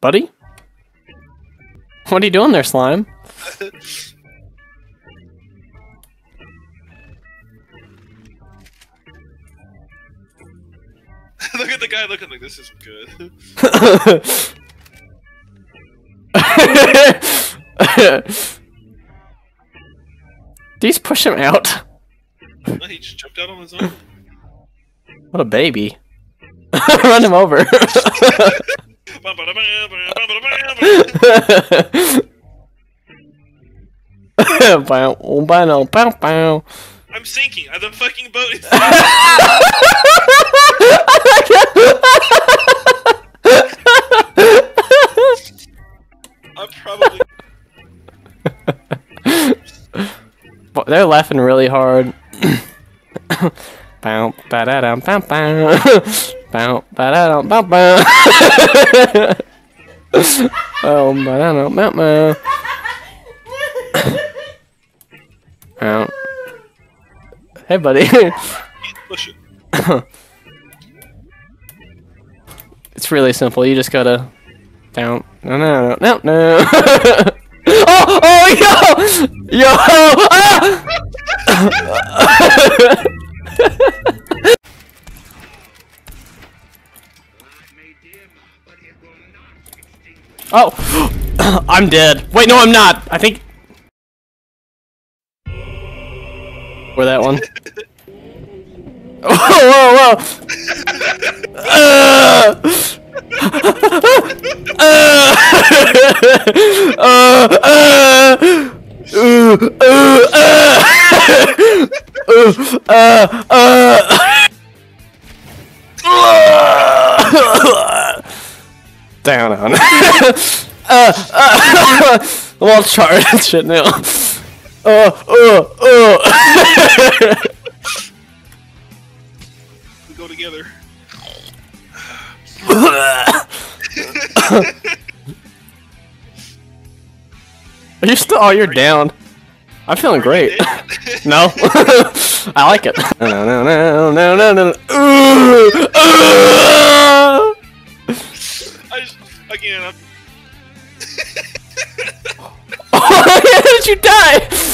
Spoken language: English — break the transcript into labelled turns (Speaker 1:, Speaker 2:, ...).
Speaker 1: Buddy? What are you doing there, slime?
Speaker 2: Look at the guy looking like this isn't good.
Speaker 1: These push him out.
Speaker 2: Oh, he just jumped out on his own.
Speaker 1: What a baby. Run him over. Bow, bow, bow, bow.
Speaker 2: I'm sinking. The fucking boat is. I'm probably.
Speaker 1: They're laughing really hard. Bow, ba da dum, bow, bow. Bow, ba da bow, bow. Oh, ba da bow, bow. Ow. Hey, buddy.
Speaker 2: Push it.
Speaker 1: It's really simple. You just gotta down. No, no, no, no, no. oh, oh, yo, yo. Oh, I'm dead. Wait, no, I'm not. I think. Or that one. Whoa, whoa, whoa. Uh, uh, uh, uh, uh, uh, uh, Down on. uh, uh, I'm all charred and shit now. Uh, uh, uh.
Speaker 2: We go together.
Speaker 1: Are you still? Oh, you're down. I'm feeling great. no, I like it. No, no, no, no, no, no. Ooh, ooh. Again, I'm... How did you die?